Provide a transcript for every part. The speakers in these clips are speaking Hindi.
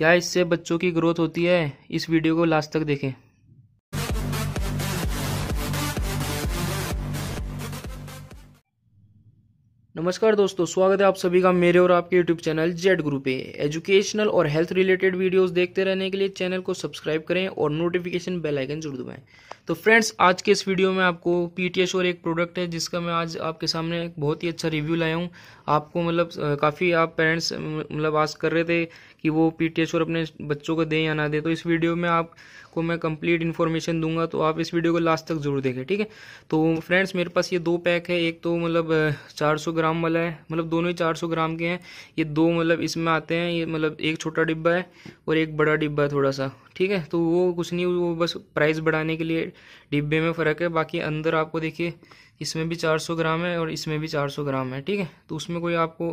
क्या इससे बच्चों की ग्रोथ होती है? इस वीडियो को लास्ट तक देखें। नमस्कार दोस्तों, स्वागत है आप सभी का मेरे और आपके यूट्यूब चैनल जेड ग्रुप पे। एजुकेशनल और हेल्थ रिलेटेड वीडियोस देखते रहने के लिए चैनल को सब्सक्राइब करें और नोटिफिकेशन बेल आइकन ज़रूर दबाएँ। तो फ्रेंड्स आज के इस वीडियो में आपको पीटीएस और एक प्रोडक्ट है जिसका मैं आज आपके सामने बहुत ही अच्छा रिव्यू लाया हूँ। आपको मतलब काफ़ी आप पेरेंट्स मतलब आस कर रहे थे कि वो पीटीएस और अपने बच्चों को दें या ना दें। तो इस वीडियो में आपको मैं कंप्लीट इन्फॉर्मेशन दूँगा तो आप इस वीडियो को लास्ट तक ज़रूर देखें, ठीक है? तो फ्रेंड्स मेरे पास ये दो पैक है। एक तो मतलब 400 ग्राम वाला है। मतलब दोनों ही 400 ग्राम के हैं। ये दो मतलब इसमें आते हैं। ये मतलब एक छोटा डिब्बा है और एक बड़ा डिब्बा है थोड़ा सा। ठीक है? तो वो कुछ नहीं, वो बस प्राइस बढ़ाने के लिए डिब्बे में फ़र्क है। बाकी अंदर आपको देखिए, इसमें भी 400 ग्राम है और इसमें भी 400 ग्राम है। ठीक है? तो उसमें कोई आपको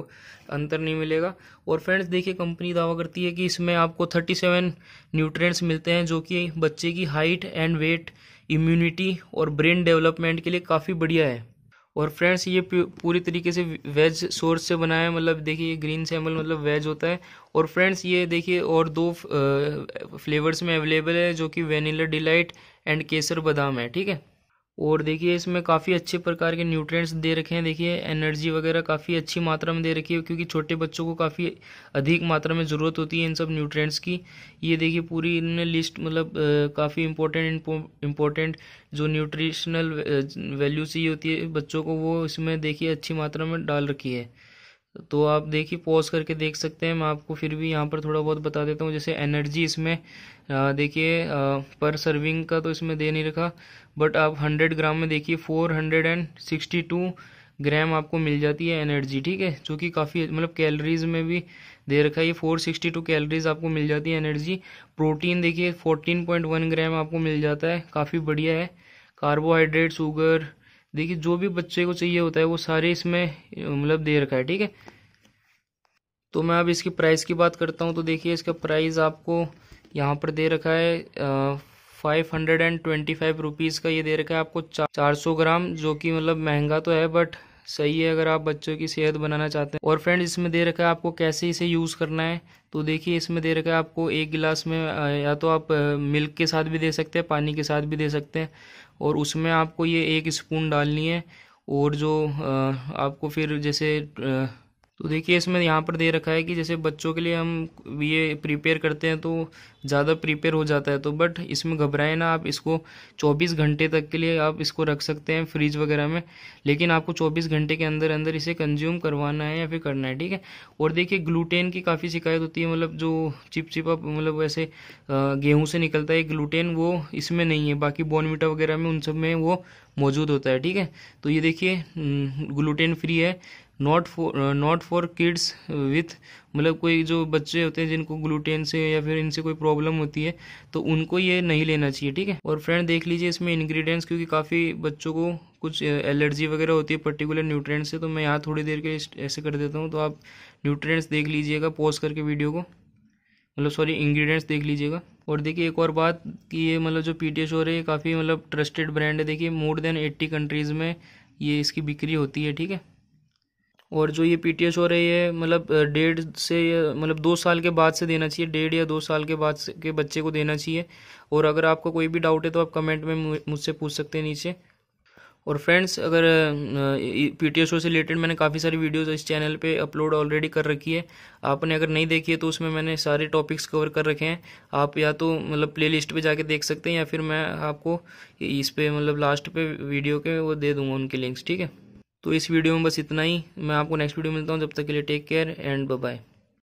अंतर नहीं मिलेगा। और फ्रेंड्स देखिए कंपनी दावा करती है कि इसमें आपको 37 न्यूट्रिएंट्स मिलते हैं, जो कि बच्चे की हाइट एंड वेट इम्यूनिटी और ब्रेन डेवलपमेंट के लिए काफ़ी बढ़िया है। और फ्रेंड्स, ये पूरी तरीके से वेज सोर्स से बना है मतलब देखिए ग्रीन सैमल मतलब वेज होता है। और फ्रेंड्स, ये देखिए, और दो फ्लेवर्स में अवेलेबल है, जो कि वेनिला डिलाइट एंड केसर बादाम है, ठीक है? और देखिए, इसमें काफ़ी अच्छे प्रकार के न्यूट्रिएंट्स दे रखे हैं। देखिए एनर्जी वगैरह काफ़ी अच्छी मात्रा में दे रखी है, क्योंकि छोटे बच्चों को काफ़ी अधिक मात्रा में ज़रूरत होती है इन सब न्यूट्रिएंट्स की। ये देखिए, पूरी इन्होंने लिस्ट मतलब काफ़ी इंपॉर्टेंट इंपॉर्टेंट जो न्यूट्रिशनल वैल्यू चाहिए होती है बच्चों को, वो इसमें देखिए अच्छी मात्रा में डाल रखी है। तो आप देखिए पॉज करके देख सकते हैं। मैं आपको फिर भी यहाँ पर थोड़ा बहुत बता देता हूँ। जैसे एनर्जी इसमें देखिए पर सर्विंग का तो इसमें दे नहीं रखा बट आप हंड्रेड ग्राम में देखिए four hundred and sixty two gram आपको मिल जाती है एनर्जी ठीक है? जो कि काफ़ी मतलब कैलोरीज में भी दे रखा है। ये फोर सिक्सटी टू कैलोरीज आपको मिल जाती है एनर्जी प्रोटीन देखिए फोर्टीन पॉइंट वन ग्राम आपको मिल जाता है। काफ़ी बढ़िया है। कार्बोहाइड्रेट शुगर देखिए, जो भी बच्चे को चाहिए होता है, वो सारे इसमें मतलब दे रखा है, ठीक है? तो मैं अब इसकी प्राइस की बात करता हूँ तो देखिए, इसका प्राइस आपको यहाँ पर दे रखा है five hundred and twenty five rupees का ये दे रखा है आपको चार सौ ग्राम, जो कि मतलब महँगा तो है बट सही है अगर आप बच्चों की सेहत बनाना चाहते हैं। और फ्रेंड इसमें दे रखा है आपको कैसे इसे यूज़ करना है तो देखिए, इसमें दे रखा है आपको एक गिलास में या तो आप मिल्क के साथ भी दे सकते हैं, पानी के साथ भी दे सकते हैं। और उसमें आपको ये एक स्पून डालनी है, और जो आपको फिर जैसे तो देखिए, इसमें यहाँ पर दे रखा है कि जैसे बच्चों के लिए हम ये प्रिपेयर करते हैं तो ज़्यादा प्रिपेयर हो जाता है तो बट इसमें घबराए ना आप, इसको 24 घंटे तक के लिए आप इसको रख सकते हैं फ्रिज वगैरह में, लेकिन आपको 24 घंटे के अंदर अंदर इसे कंज्यूम करवाना है या फिर करना है, ठीक है? और देखिए ग्लूटेन की काफ़ी शिकायत होती है मतलब जो चिप चिपा मतलब वैसे गेहूँ से निकलता है ग्लूटेन वो इसमें नहीं है, बाकी बॉनविटा वगैरह में उन सब में वो मौजूद होता है, ठीक है? तो ये देखिए ग्लूटेन फ्री है not for not for kids with मतलब कोई जो बच्चे होते हैं जिनको ग्लूटेन से या फिर इनसे कोई प्रॉब्लम होती है तो उनको ये नहीं लेना चाहिए, ठीक है? और फ्रेंड देख लीजिए इसमें इंग्रेडिएंट्स क्योंकि काफ़ी बच्चों को कुछ एलर्जी वगैरह होती है पर्टिकुलर न्यूट्रिएंट्स से तो मैं यहाँ थोड़ी देर के ऐसे कर देता हूँ तो आप न्यूट्रिएंट्स देख लीजिएगा पॉज करके वीडियो को। मतलब सॉरी इंग्रेडिएंट्स देख लीजिएगा। और देखिए एक और बात कि ये मतलब जो पी टी एस है, ये काफ़ी मतलब ट्रस्टेड ब्रांड है। देखिए मोर देन एट्टी कंट्रीज़ में ये इसकी बिक्री होती है, ठीक है? और जो ये पीटीएस हो रही है मतलब डेढ़ से मतलब दो साल के बाद से देना चाहिए, डेढ़ या दो साल के बाद से, के बच्चे को देना चाहिए। और अगर आपको कोई भी डाउट है तो आप कमेंट में मुझसे पूछ सकते हैं नीचे। और फ्रेंड्स अगर पी टी से रिलेटेड मैंने काफ़ी सारी वीडियोस इस चैनल पे अपलोड ऑलरेडी कर रखी है। आपने अगर नहीं देखी है तो उसमें मैंने सारे टॉपिक्स कवर कर रखे हैं। आप या तो मतलब प्ले लिस्ट पर जाके देख सकते हैं, या फिर मैं आपको इस पे मतलब लास्ट पे वीडियो के वो दे दूँगा उनके लिंक्स ठीक है? तो इस वीडियो में बस इतना ही। मैं आपको नेक्स्ट वीडियो मिलता हूँ, जब तक के लिए टेक केयर एंड बाय